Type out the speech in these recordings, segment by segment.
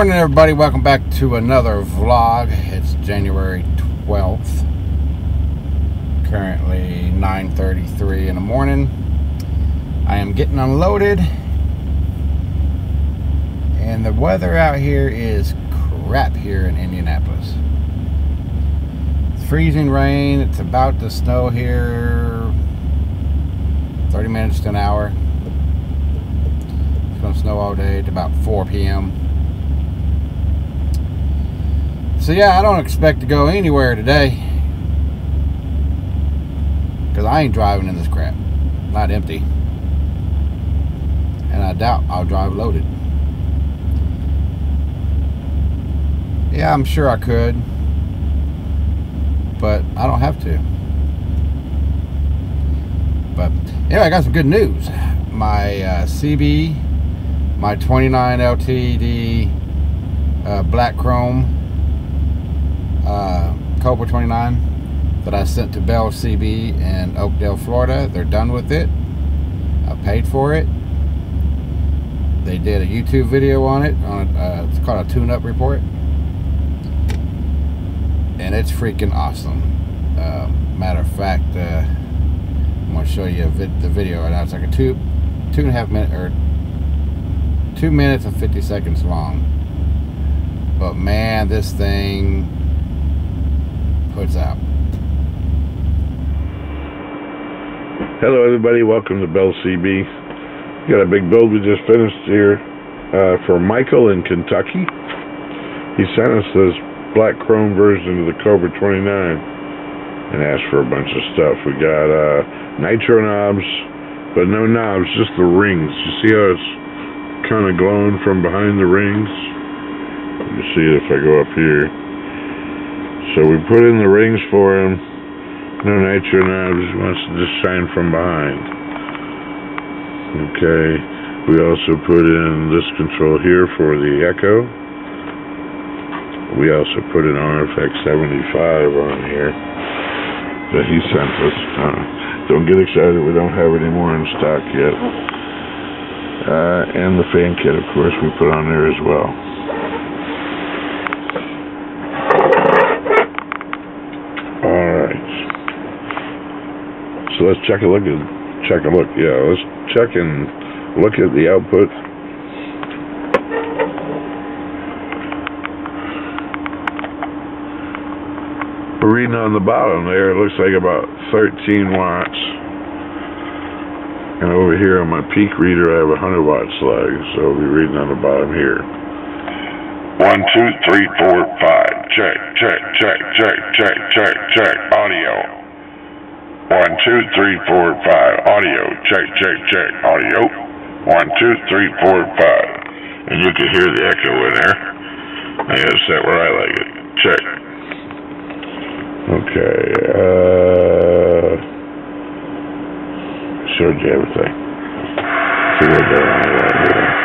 Morning, everybody. Welcome back to another vlog. It's January 12th. Currently 9.33 in the morning. I am getting unloaded. And the weather out here is crap here in Indianapolis. It's freezing rain. It's about to snow here 30 minutes to an hour. It's to snow all day to about 4 p.m. So yeah, I don't expect to go anywhere today. Because I ain't driving in this crap. Not empty. And I doubt I'll drive loaded. Yeah, I'm sure I could. But I don't have to. But anyway, I got some good news. My uh, CB, my 29 LTD uh, black chrome uh, Cobra 29 that I sent to Bells CB in Oakdale, Florida. They're done with it. I paid for it. They did a YouTube video on it. On uh, it's called a tune-up report, and it's freaking awesome. Uh, matter of fact, uh, I'm gonna show you vid the video right now. It's like a two, two and a half minute or two minutes and 50 seconds long. But man, this thing puts out. Hello, everybody. Welcome to Bells CB. Got a big build we just finished here uh, for Michael in Kentucky. He sent us this black chrome version of the Cobra 29 and asked for a bunch of stuff. We got uh, nitro knobs, but no knobs, just the rings. You see how it's kind of glowing from behind the rings? Let me see if I go up here. So we put in the rings for him. No nitro knobs, he wants to just shine from behind. Okay. We also put in this control here for the echo. We also put an RFX 75 on here that he sent us. Uh, don't get excited, we don't have any more in stock yet. Uh, and the fan kit, of course, we put on there as well. So let's check a look at check a look. Yeah, let's check and look at the output. We're reading on the bottom there, it looks like about 13 watts. And over here on my peak reader, I have a 100 watt slug, so we'll be reading on the bottom here. One, two, three, four, five. Check, check, check, check, check, check, check. Audio. One, two, three, four, five. Audio. Check, check, check. Audio. One, two, three, four, five. And you can hear the echo in there. I got it set where I like it. Check. Okay. Uh, showed you everything. See what they're on right here.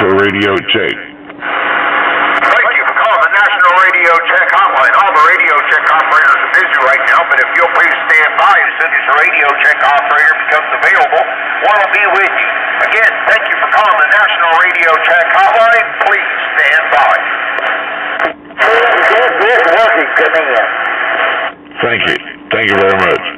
for radio check. Thank you for calling the National Radio Check Hotline. All the radio check operators are busy right now, but if you'll please stand by as soon as a radio check operator becomes available, one will be with you. Again, thank you for calling the National Radio Check Hotline. Please stand by. This working. Come in. Thank you. Thank you very much.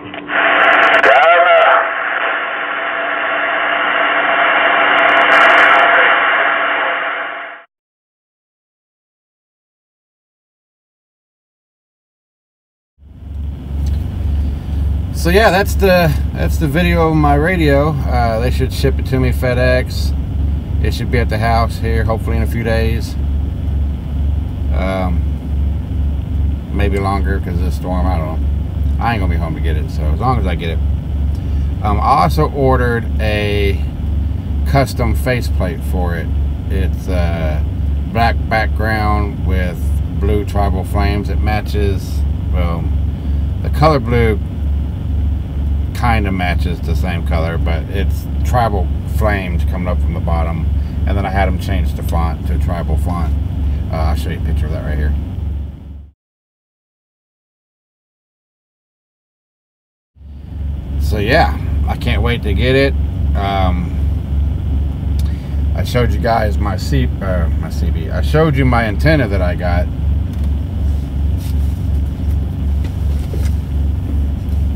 So yeah, that's the that's the video of my radio. Uh, they should ship it to me FedEx. It should be at the house here, hopefully in a few days. Um, maybe longer because of the storm. I don't know. I ain't gonna be home to get it, so as long as I get it. Um, I also ordered a custom faceplate for it. It's a black background with blue tribal flames. It matches well the color blue kind of matches the same color, but it's tribal flames coming up from the bottom. And then I had them change the font to tribal font. Uh, I'll show you a picture of that right here. So yeah, I can't wait to get it. Um, I showed you guys my C, uh, my CB. I showed you my antenna that I got.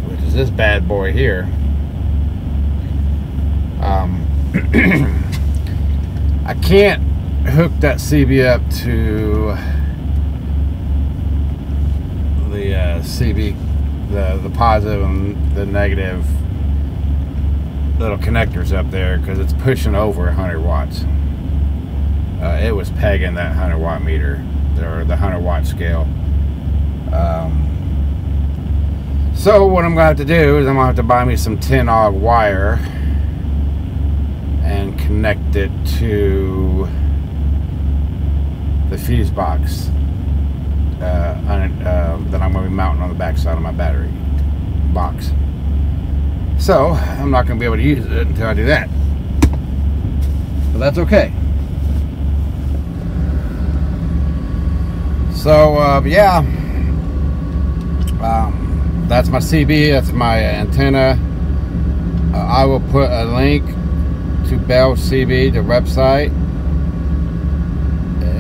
Which is this bad boy here. Um, I can't hook that CB up to the uh, CB, the the positive and the negative little connectors up there because it's pushing over 100 watts. Uh, it was pegging that 100 watt meter or the 100 watt scale. Um, so what I'm going to have to do is I'm going to have to buy me some 10 og wire and connect it to the fuse box uh, uh, that I'm going to be mounting on the back side of my battery box. So, I'm not going to be able to use it until I do that. But that's okay. So, uh, yeah. Um, that's my CB. That's my antenna. Uh, I will put a link to Bells CB, the website,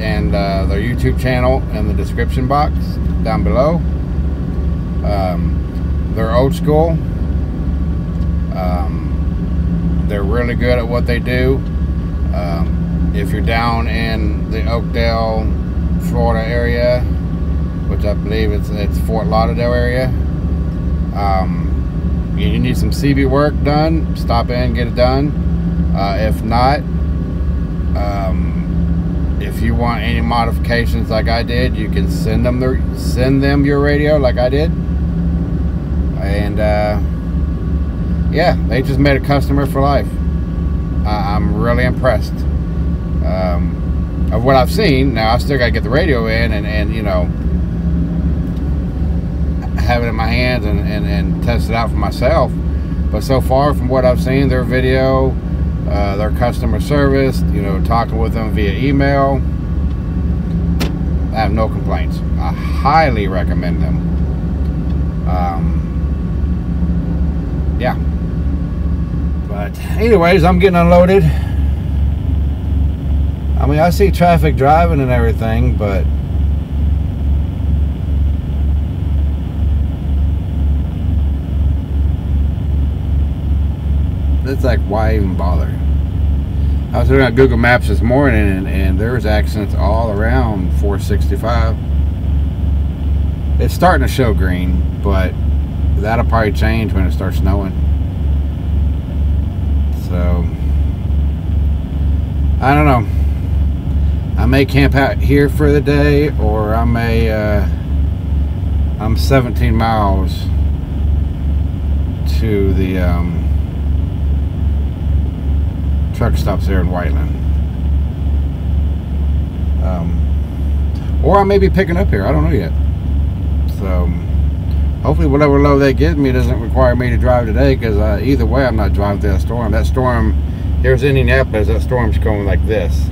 and uh, their YouTube channel in the description box down below. Um, they're old school. Um, they're really good at what they do. Um, if you're down in the Oakdale, Florida area, which I believe it's it's Fort Lauderdale area, um, you need some CB work done, stop in, get it done. Uh, if not, um, if you want any modifications like I did, you can send them the send them your radio like I did, and. Uh, yeah, they just made a customer for life. I, am really impressed um, of what I've seen. Now I still got to get the radio in and, and you know have it in my hands and, and, and test it out for myself. But so far, from what I've seen, their video, uh, their customer service, you know, talking with them via email, I have no complaints. I highly recommend them. Um, yeah. But anyways, I'm getting unloaded. I mean, I see traffic driving and everything, but it's like, why even bother? I was looking at Google Maps this morning, and, and was accidents all around 465. It's starting to show green, but that'll probably change when it starts snowing. So, I don't know. I may camp out here for the day, or I may, uh, I'm 17 miles to the um, truck stops there in Whiteland. Um, or I may be picking up here. I don't know yet. So, hopefully whatever load they give me doesn't require me to drive today because uh, either way I'm not driving through that storm. That storm, here's Indianapolis, that storm's going like this.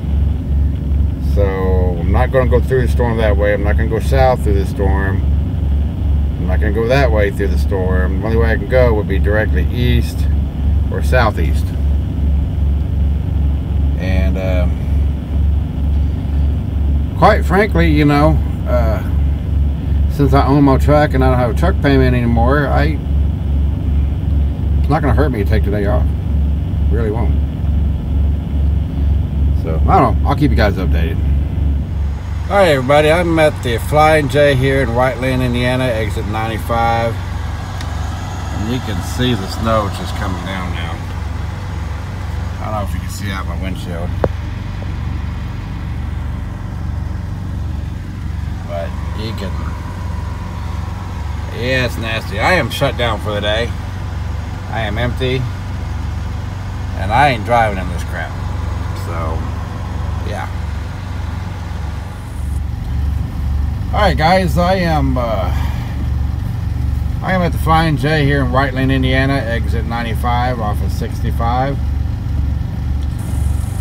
So I'm not going to go through the storm that way. I'm not going to go south through the storm. I'm not going to go that way through the storm. The only way I can go would be directly east or southeast. And um, quite frankly, you know, uh, since I own my truck and I don't have a truck payment anymore, I it's not going to hurt me to take today off. Really won't. So I don't know. I'll keep you guys updated. All right, everybody. I'm at the Flying J here in Whiteland, Indiana, exit 95, and you can see the snow just coming down now. I don't know if you can see out my windshield. But you can yeah, it's nasty. I am shut down for the day. I am empty. And I ain't driving in this crap. So, yeah. Alright guys, I am uh, I am at the Flying J here in Whiteland, Indiana, exit 95 off of 65.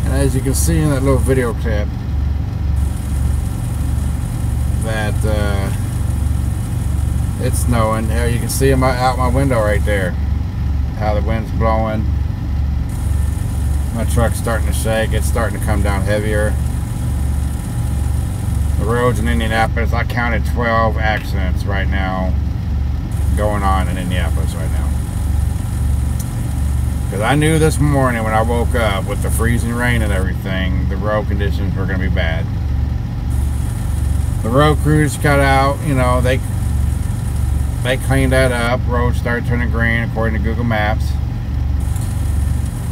And as you can see in that little video clip, that uh, it's snowing. There you can see my, out my window right there. How the wind's blowing. My truck's starting to shake. It's starting to come down heavier. The roads in Indianapolis, I counted 12 accidents right now going on in Indianapolis right now. Because I knew this morning when I woke up with the freezing rain and everything, the road conditions were going to be bad. The road crews cut out, you know, they they cleaned that up. Roads started turning green according to Google Maps.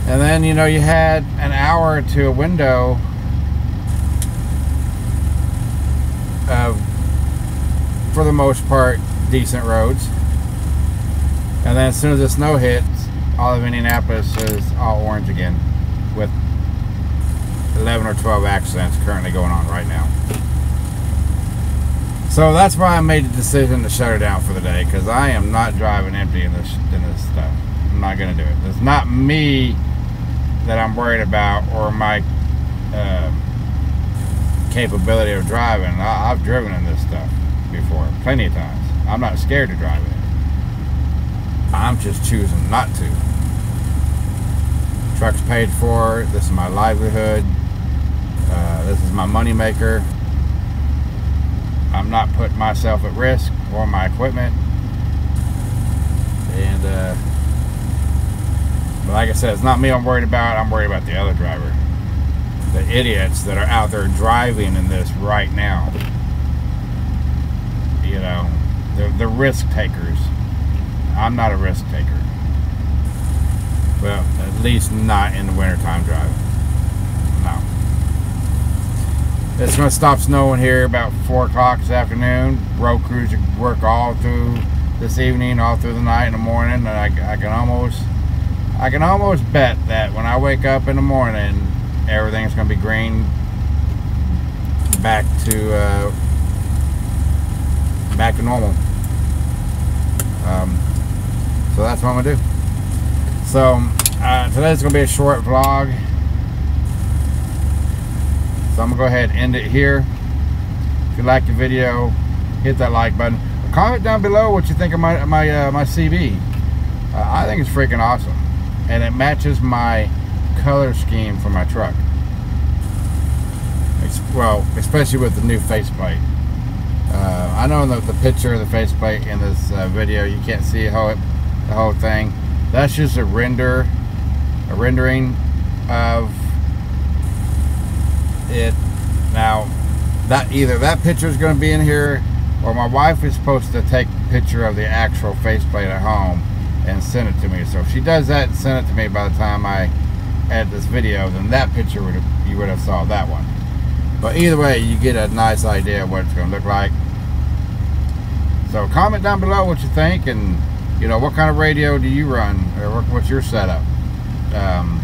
And then, you know, you had an hour to a window of, for the most part, decent roads. And then as soon as the snow hits, all of Indianapolis is all orange again with 11 or 12 accidents currently going on right now. So that's why I made the decision to shut her down for the day because I am not driving empty in this in this stuff. I'm not going to do it. It's not me that I'm worried about or my uh, capability of driving. I, have driven in this stuff before, plenty of times. I'm not scared to drive it. I'm just choosing not to. Truck's paid for. This is my livelihood. Uh, this is my money maker. I'm not putting myself at risk or my equipment. And uh, but like I said, it's not me I'm worried about. I'm worried about the other driver. The idiots that are out there driving in this right now. You know, the, the risk takers. I'm not a risk taker. Well, at least not in the wintertime driving. No. It's going to stop snowing here about 4 o'clock this afternoon. Road crews work all through this evening, all through the night and the morning. And I, I can almost, I can almost bet that when I wake up in the morning, everything's going to be green back to uh, back to normal. Um, so that's what I'm gonna do. So uh, today's gonna be a short vlog. So I'm gonna go ahead and end it here. If you like the video, hit that like button. Comment down below what you think of my my uh, my CB. Uh, I think it's freaking awesome, and it matches my color scheme for my truck. It's, well, especially with the new faceplate. Uh, I know in the, the picture of the faceplate in this uh, video, you can't see how it the whole thing. That's just a render, a rendering of it. Now, that either that picture is going to be in here, or my wife is supposed to take a picture of the actual faceplate at home and send it to me. So if she does that and send it to me by the time I edit this video, then that picture would have you would have saw that one. But either way, you get a nice idea of what it's going to look like. So comment down below what you think and you know, what kind of radio do you run, or what's your setup? Um,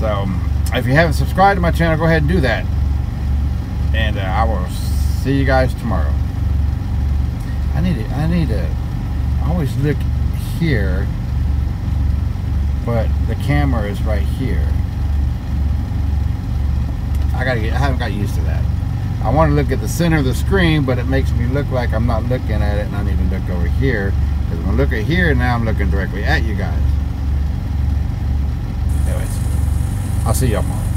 so, if you haven't subscribed to my channel, go ahead and do that. And uh, I will see you guys tomorrow. I need to, I need to always look here, but the camera is right here. I gotta get, I haven't got used to that. I want to look at the center of the screen, but it makes me look like I'm not looking at it and I need to look over here. Because when I look at here, now I'm looking directly at you guys. Anyways, I'll see y'all tomorrow.